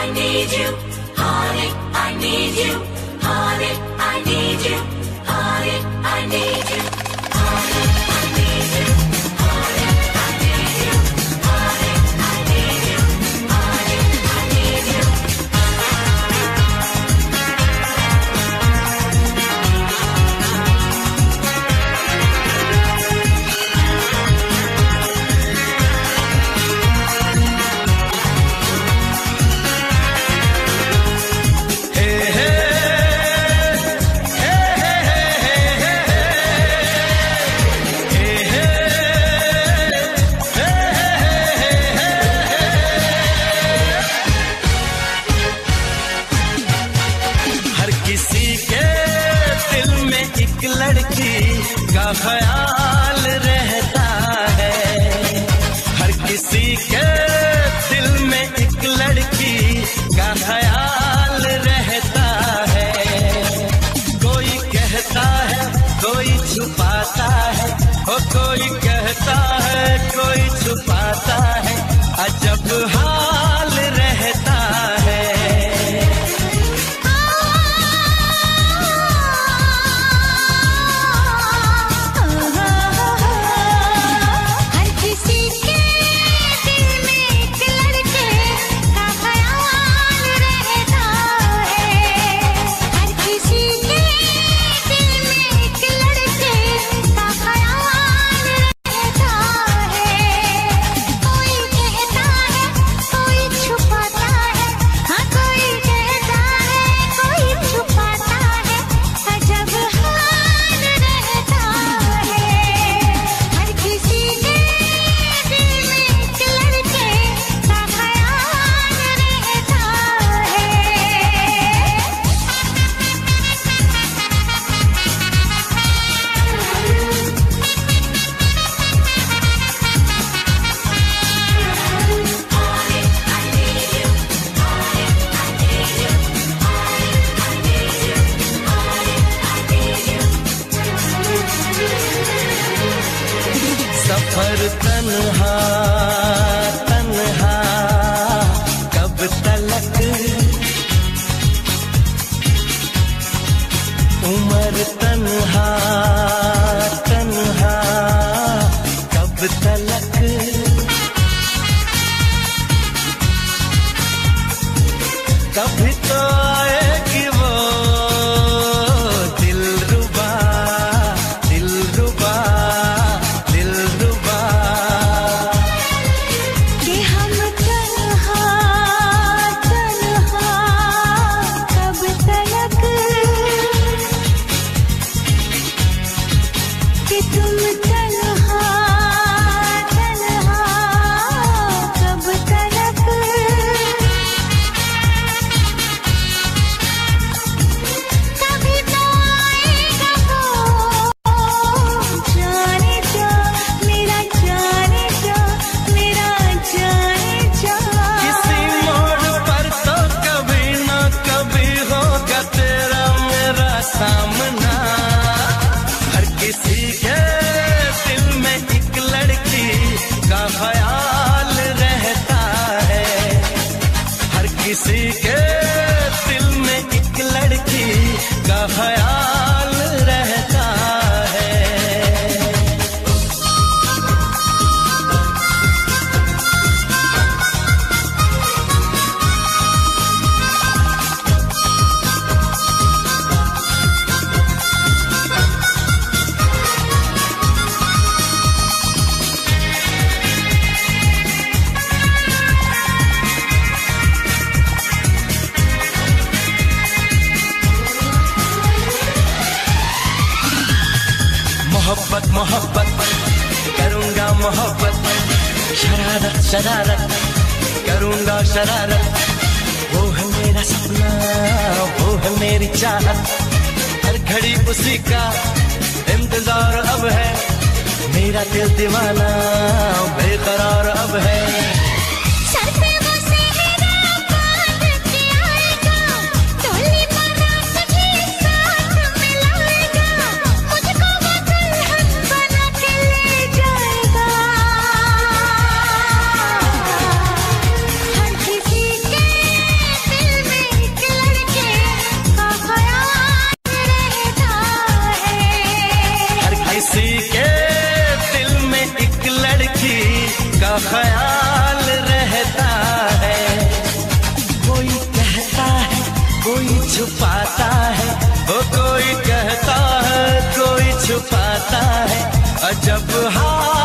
I need you. Honey, I need you. Honey, I need you. छुपाता है। हो कोई कहता है कोई छुपाता है। रहा लड़की का ख्याल मोहब्बत, करूँगा मोहब्बत, शरारत शरारत, करूँगा शरारत। वो है मेरा सपना, वो है मेरी चाहत। हर घड़ी उसी का इंतज़ार अब है। मेरा दिल दीवाना, बेकरार अब है। ख्याल रहता है। कोई कहता है, कोई छुपाता है। वो कोई कहता है, कोई छुपाता है। अजब हाल